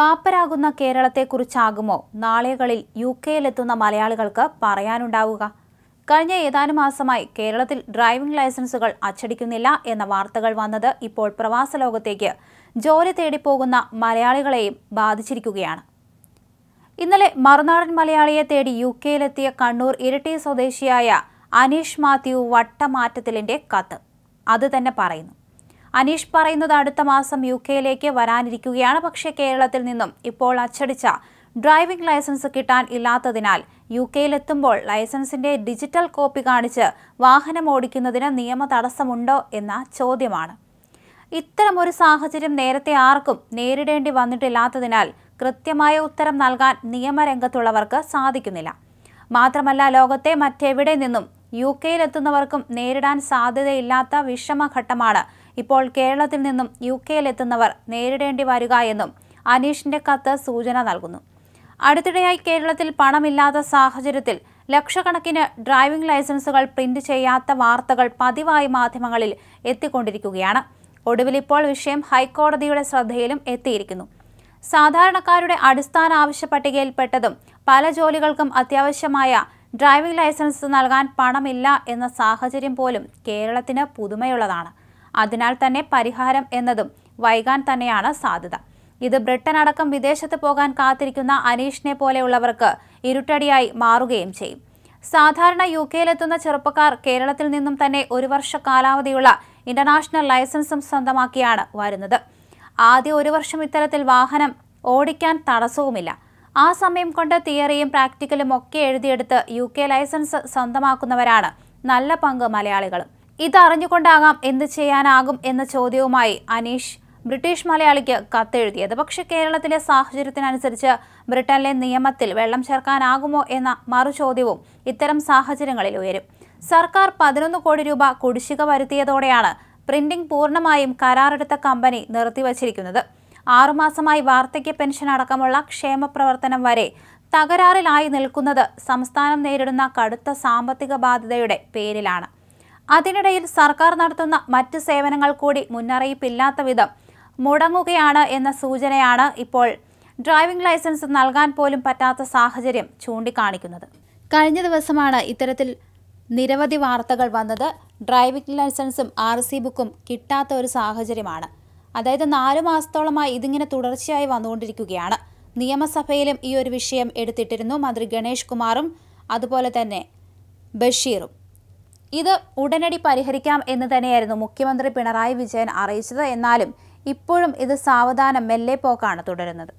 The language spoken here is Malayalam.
പാപ്പരാകുന്ന കേരളത്തെക്കുറിച്ചാകുമോ? നാളെകളിൽ യു കെയിലെത്തുന്ന മലയാളികൾക്ക് പറയാനുണ്ടാവുക. കഴിഞ്ഞ ഏതാനും മാസമായി കേരളത്തിൽ ഡ്രൈവിംഗ് ലൈസൻസുകൾ അച്ചടിക്കുന്നില്ല എന്ന വാർത്തകൾ വന്നത് ഇപ്പോൾ പ്രവാസ ലോകത്തേക്ക് ജോലി തേടിപ്പോകുന്ന മലയാളികളെയും ബാധിച്ചിരിക്കുകയാണ്. ഇന്നലെ മറുനാടൻ മലയാളിയെ തേടി യു കെയിലെത്തിയ കണ്ണൂർ ഇരട്ടി സ്വദേശിയായ അനീഷ് മാത്യു വട്ടമാറ്റത്തിലിന്റെ കത്ത്. അത് തന്നെ പറയുന്നു. അനീഷ് പറയുന്നത് അടുത്ത മാസം യു കെയിലേക്ക് വരാനിരിക്കുകയാണ്. പക്ഷേ കേരളത്തിൽ നിന്നും ഇപ്പോൾ അച്ചടിച്ച ഡ്രൈവിംഗ് ലൈസൻസ് കിട്ടാൻ ഇല്ലാത്തതിനാൽ യു കെയിലെത്തുമ്പോൾ ലൈസൻസിന്റെ ഡിജിറ്റൽ കോപ്പി കാണിച്ച് വാഹനം ഓടിക്കുന്നതിന് നിയമ തടസ്സമുണ്ടോ എന്ന ചോദ്യമാണ്. ഇത്തരമൊരു സാഹചര്യം നേരത്തെ ആർക്കും നേരിടേണ്ടി വന്നിട്ടില്ലാത്തതിനാൽ കൃത്യമായ ഉത്തരം നൽകാൻ നിയമരംഗത്തുള്ളവർക്ക് സാധിക്കുന്നില്ല. മാത്രമല്ല ലോകത്തെ മറ്റെവിടെ നിന്നും യു കെയിലെത്തുന്നവർക്കും നേരിടാൻ സാധ്യതയില്ലാത്ത വിഷമഘട്ടമാണ് ഇപ്പോൾ കേരളത്തിൽ നിന്നും യു കെയിലെത്തുന്നവർ നേരിടേണ്ടി വരിക എന്നും അനീഷിന്റെ കത്ത് സൂചന നൽകുന്നു. അടുത്തിടെയായി കേരളത്തിൽ പണമില്ലാത്ത സാഹചര്യത്തിൽ ലക്ഷക്കണക്കിന് ഡ്രൈവിംഗ് ലൈസൻസുകൾ പ്രിന്റ് ചെയ്യാത്ത വാർത്തകൾ പതിവായി മാധ്യമങ്ങളിൽ എത്തിക്കൊണ്ടിരിക്കുകയാണ്. ഒടുവിൽ ഇപ്പോൾ വിഷയം ഹൈക്കോടതിയുടെ ശ്രദ്ധയിലും എത്തിയിരിക്കുന്നു. സാധാരണക്കാരുടെ അടിസ്ഥാന ആവശ്യ പട്ടികയിൽപ്പെട്ടതും പല ജോലികൾക്കും അത്യാവശ്യമായ ഡ്രൈവിംഗ് ലൈസൻസ് നൽകാൻ പണമില്ല എന്ന സാഹചര്യം പോലും കേരളത്തിന് പുതുമയുള്ളതാണ്. അതിനാൽ തന്നെ പരിഹാരം എന്നതും വൈകാൻ തന്നെയാണ് സാധ്യത. ഇത് ബ്രിട്ടൻ അടക്കം വിദേശത്ത് പോകാൻ കാത്തിരിക്കുന്ന അനീഷിനെ പോലെയുള്ളവർക്ക് ഇരുട്ടടിയായി മാറുകയും ചെയ്യും. സാധാരണ യു കെയിലെത്തുന്ന ചെറുപ്പക്കാർ കേരളത്തിൽ നിന്നും തന്നെ ഒരു വർഷ കാലാവധിയുള്ള ഇന്റർനാഷണൽ ലൈസൻസും സ്വന്തമാക്കിയാണ് വരുന്നത്. ആദ്യ ഒരു വർഷം ഇത്തരത്തിൽ വാഹനം ഓടിക്കാൻ തടസ്സവുമില്ല. ആ സമയം കൊണ്ട് തിയറിയും പ്രാക്ടിക്കലും ഒക്കെ എഴുതിയെടുത്ത് യു കെ ലൈസൻസ് സ്വന്തമാക്കുന്നവരാണ് നല്ല പങ്ക് മലയാളികളും. ഇതറിഞ്ഞുകൊണ്ടാകാം എന്ത് ചെയ്യാനാകും എന്ന ചോദ്യവുമായി അനീഷ് ബ്രിട്ടീഷ് മലയാളിക്ക് കത്തെഴുതിയത്. പക്ഷേ കേരളത്തിലെ സാഹചര്യത്തിനനുസരിച്ച് ബ്രിട്ടനിലെ നിയമത്തിൽ വെള്ളം ചേർക്കാനാകുമോ എന്ന മറുചോദ്യവും ഇത്തരം സാഹചര്യങ്ങളിൽ ഉയരും. സർക്കാർ പതിനൊന്ന് കോടി രൂപ കുടിശ്ശിക വരുത്തിയതോടെയാണ് പ്രിന്റിംഗ് പൂർണമായും കരാറെടുത്ത കമ്പനി നിർത്തിവച്ചിരിക്കുന്നത്. ആറുമാസമായി വാർദ്ധക്യ പെൻഷൻ അടക്കമുള്ള ക്ഷേമ പ്രവർത്തനം വരെ തകരാറിലായി നിൽക്കുന്നത് സംസ്ഥാനം നേരിടുന്ന കടുത്ത സാമ്പത്തിക ബാധ്യതയുടെ പേരിലാണ്. അതിനിടയിൽ സർക്കാർ നടത്തുന്ന മറ്റ് സേവനങ്ങൾ കൂടി മുന്നറിയിപ്പില്ലാത്ത വിധം മുടങ്ങുകയാണ് എന്ന സൂചനയാണ് ഇപ്പോൾ ഡ്രൈവിംഗ് ലൈസൻസ് നൽകാൻ പോലും പറ്റാത്ത സാഹചര്യം ചൂണ്ടിക്കാണിക്കുന്നത്. കഴിഞ്ഞ ദിവസമാണ് ഇത്തരത്തിൽ നിരവധി വാർത്തകൾ വന്നത്. ഡ്രൈവിംഗ് ലൈസൻസും ആർ സി ബുക്കും കിട്ടാത്ത ഒരു സാഹചര്യമാണ്. അതായത് നാല് മാസത്തോളമായി ഇതിങ്ങനെ തുടർച്ചയായി വന്നുകൊണ്ടിരിക്കുകയാണ്. നിയമസഭയിലും ഈ ഒരു വിഷയം എടുത്തിട്ടിരുന്നു മന്ത്രി ഗണേഷ് കുമാറും അതുപോലെ തന്നെ ബഷീറും. ഇത് ഉടനടി പരിഹരിക്കാം എന്ന് തന്നെയായിരുന്നു മുഖ്യമന്ത്രി പിണറായി വിജയൻ അറിയിച്ചത്. എന്നാലും ഇപ്പോഴും ഇത് സാവധാനം മെല്ലെ പോക്കാണ് തുടരുന്നത്.